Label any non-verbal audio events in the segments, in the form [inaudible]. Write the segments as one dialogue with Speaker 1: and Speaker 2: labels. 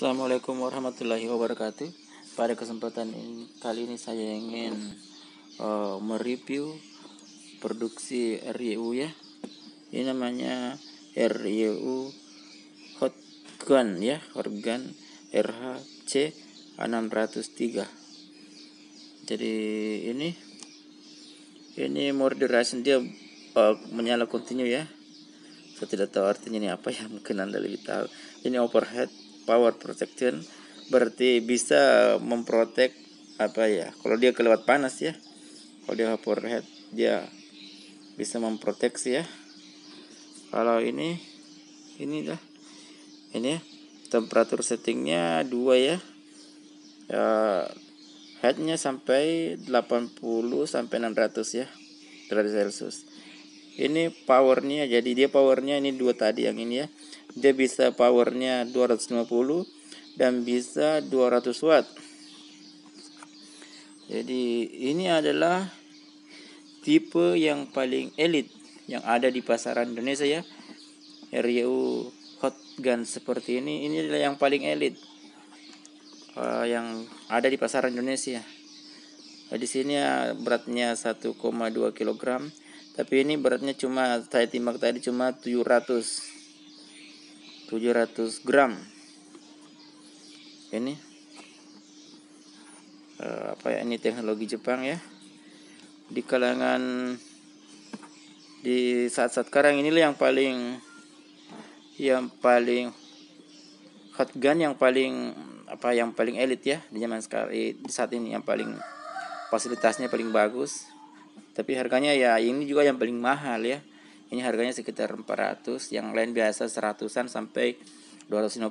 Speaker 1: Assalamualaikum warahmatullahi wabarakatuh. Pada kesempatan ini, kali ini saya ingin uh, mereview produksi RYU ya. Ini namanya RYU Hot Gun ya, organ RHC 603. Jadi ini ini mode duration dia uh, menyala kontinu ya. Saya tidak tahu artinya ini apa ya, mungkin Anda lebih tahu. Ini overhead power protection berarti bisa memprotek apa ya kalau dia kelewat panas ya kalau dia overhead dia bisa memproteksi ya. Kalau ini ini dah ini temperatur settingnya dua ya, ya headnya sampai 80 sampai 600 ya derajat celcius. Ini powernya jadi dia powernya ini dua tadi yang ini ya dia bisa powernya 250 dan bisa 200 watt. Jadi ini adalah tipe yang paling elit yang ada di pasaran Indonesia ya. RU hot gun seperti ini ini adalah yang paling elit uh, yang ada di pasaran Indonesia. Nah, di sini ya, beratnya 1,2 kg tapi ini beratnya cuma saya timbang tadi cuma 700 700 gram. Ini uh, apa ya ini teknologi Jepang ya. Di kalangan di saat-saat sekarang inilah yang paling yang paling hot gun yang paling apa yang paling elit ya di zaman sekarang di saat ini yang paling fasilitasnya paling bagus. Tapi harganya ya ini juga yang paling mahal ya ini harganya sekitar 400 yang lain biasa 100an sampai 250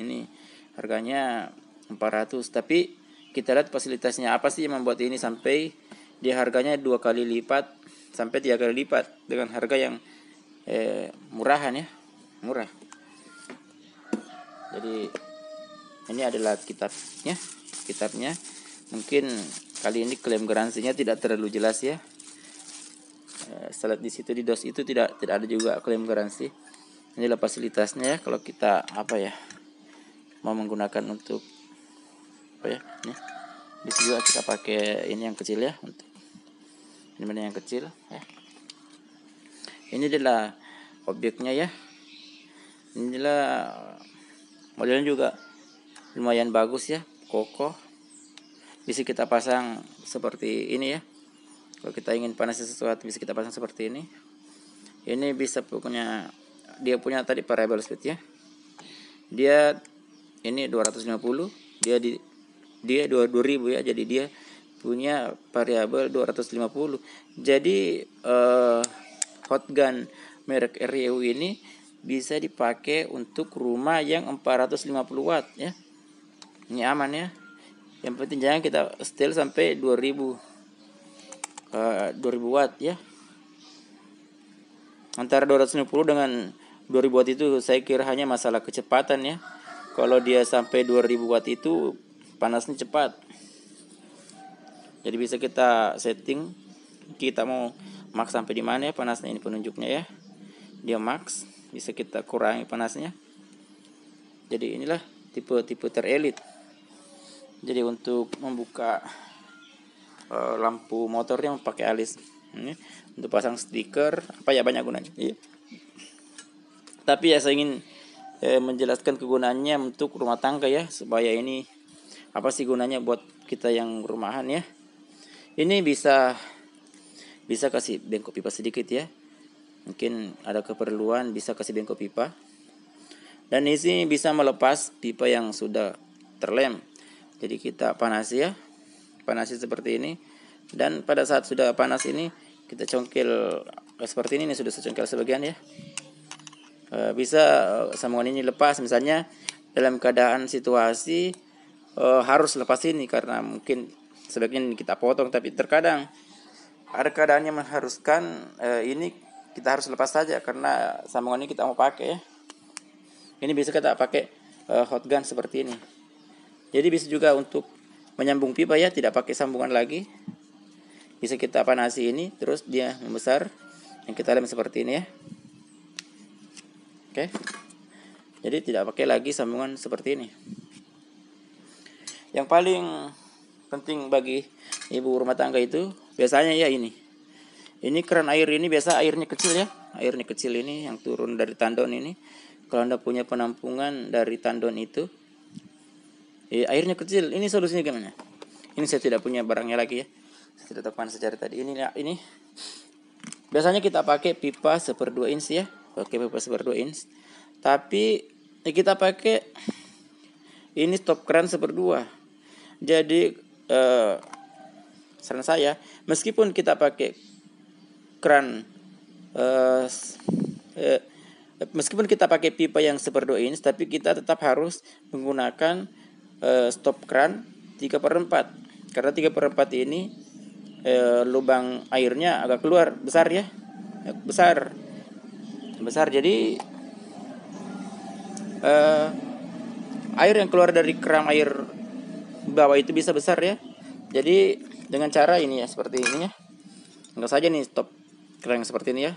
Speaker 1: ini harganya 400 tapi kita lihat fasilitasnya apa sih yang membuat ini sampai dia harganya dua kali lipat sampai tiga kali lipat dengan harga yang eh, murahan ya murah. Jadi ini adalah kitabnya kitabnya. Mungkin kali ini klaim garansinya tidak terlalu jelas ya Eh, salat di situ di dos itu tidak tidak ada juga klaim garansi. Inilah fasilitasnya ya kalau kita apa ya mau menggunakan untuk apa ya ini. Sini juga kita pakai ini yang kecil ya untuk ini mana yang kecil ya. Ini adalah objeknya ya. Inilah modelnya juga lumayan bagus ya kokoh. Bisa kita pasang seperti ini ya kalau kita ingin panas sesuatu bisa kita pasang seperti ini. Ini bisa punya dia punya tadi variable speed ya. Dia ini 250 dia di dia 2000 ya jadi dia punya variabel 250 jadi uh, hot gun merek REU ini bisa dipakai untuk rumah yang 450 watt ya. Ini aman ya. Yang penting jangan kita setel sampai 2000 uh, eh, 2000 watt ya. Antara 250 dengan 2000 watt itu saya kira hanya masalah kecepatan ya. Kalau dia sampai 2000 watt itu panasnya cepat. Jadi bisa kita setting kita mau max sampai di mana ya panasnya ini penunjuknya ya. Dia max bisa kita kurangi panasnya. Jadi inilah tipe-tipe terelit. Jadi untuk membuka uh, lampu motornya pakai alis. Ini untuk pasang stiker apa ya banyak gunanya. Iya. tapi ya saya ingin eh, menjelaskan kegunaannya untuk rumah tangga ya supaya ini apa sih gunanya buat kita yang rumahan ya. Ini bisa bisa kasih bengkok pipa sedikit ya. Mungkin ada keperluan bisa kasih bengkok pipa. Dan ini bisa melepas pipa yang sudah terlem. Jadi kita panas ya panasi seperti ini dan pada saat sudah panas ini kita congkel eh, seperti ini, ini sudah secongkel sebagian ya. E, bisa eh, sambungan ini lepas. Misalnya dalam keadaan situasi harus lepas ini karena mungkin sebagian kita potong. Tapi terkadang ada keadaannya mengharuskan ini kita harus lepas saja karena sambungan ini kita mau pakai ya. Ini bisa kita pakai hot gun seperti ini. Jadi bisa juga untuk menyambung pipa ya tidak pakai sambungan lagi bisa kita panasi ini terus dia membesar. Yang kita lem seperti ini ya. Oke. Jadi tidak pakai lagi sambungan seperti ini. Yang paling penting bagi ibu rumah tangga itu biasanya ya ini. Ini keran air ini biasa airnya kecil ya. Airnya kecil ini yang turun dari tandon ini. Kalau anda punya penampungan dari tandon itu eh, airnya kecil. Ini solusinya gimana? Ini saya tidak punya barangnya lagi ya tahu sejarah tadi. Ini ya ini. Biasanya kita pakai pipa seper 2 inch ya. Pakai pipa seper 2 inch. Tapi eh, kita pakai ini stop keran seper 2 jadi eh, saran saya meskipun kita pakai keran eh, eh, meskipun kita pakai pipa yang seper 2 inch tapi kita tetap harus menggunakan uh, stop keran 3 per 4 karena 3 per 4 ini uh, lubang airnya agak keluar. Besar ya? Besar. Besar. Jadi uh, air yang keluar dari keran air bawah itu bisa besar ya. Jadi dengan cara ini ya seperti ini ya. Enggak saja nih stop keran seperti ini ya.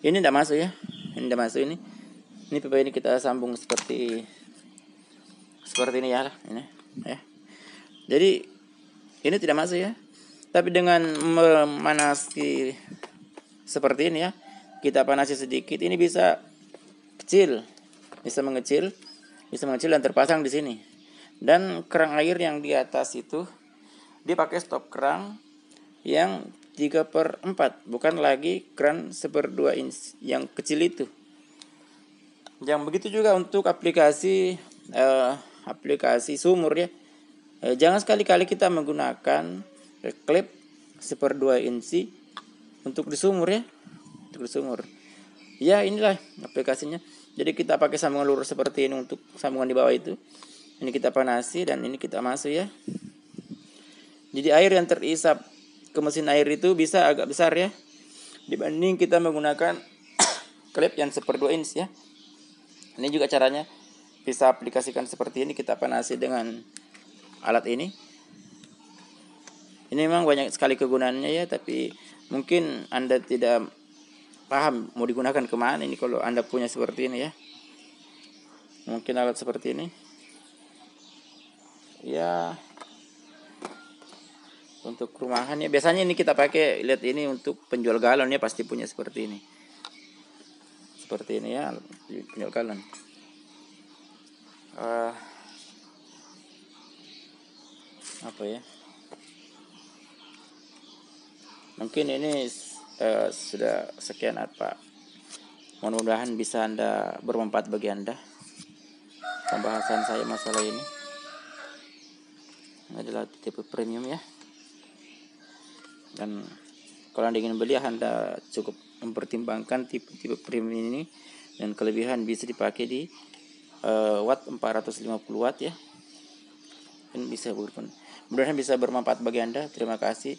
Speaker 1: Ini tidak masuk ya. Ini tidak masuk ini. Ini pipa ini kita sambung seperti seperti ini ya ini ya. Jadi ini tidak masuk ya tapi dengan memanasi seperti ini ya kita panasi sedikit ini bisa kecil bisa mengecil bisa mengecil dan terpasang di sini. Dan kerang air yang di atas itu dia pakai stop kerang yang 3 per 4 bukan lagi keran seper 2 inch yang kecil itu. Yang begitu juga untuk aplikasi uh, aplikasi sumur ya. Uh, jangan sekali-kali kita menggunakan klip seper 2 inch untuk di sumur ya. Untuk di sumur ya inilah aplikasinya. Jadi kita pakai sambungan lurus seperti ini untuk sambungan di bawah itu. Ini kita panasi dan ini kita masuk ya. Jadi air yang terisap ke mesin air itu bisa agak besar ya. Dibanding kita menggunakan [coughs] klip yang seper 2 inch ya. Ini juga caranya bisa aplikasikan seperti ini. Kita panasi dengan alat ini ini memang banyak sekali kegunaannya ya tapi mungkin anda tidak paham mau digunakan ke mana ini kalau anda punya seperti ini ya. Mungkin alat seperti ini. Ya. Untuk rumahan ya biasanya ini kita pakai lihat ini untuk penjual galon ya pasti punya seperti ini. Seperti ini ya penjual galon. Uh, apa ya mungkin ini uh, sudah sekian apa mudah-mudahan bisa anda bermanfaat bagi anda pembahasan saya masalah ini. Adalah tipe premium ya. Dan kalau anda ingin beli anda cukup mempertimbangkan tipe-tipe premium ini dan kelebihan bisa dipakai di uh, watt 450 watt ya. Dan bisa mudah-mudahan bisa bermanfaat bagi anda. Terima kasih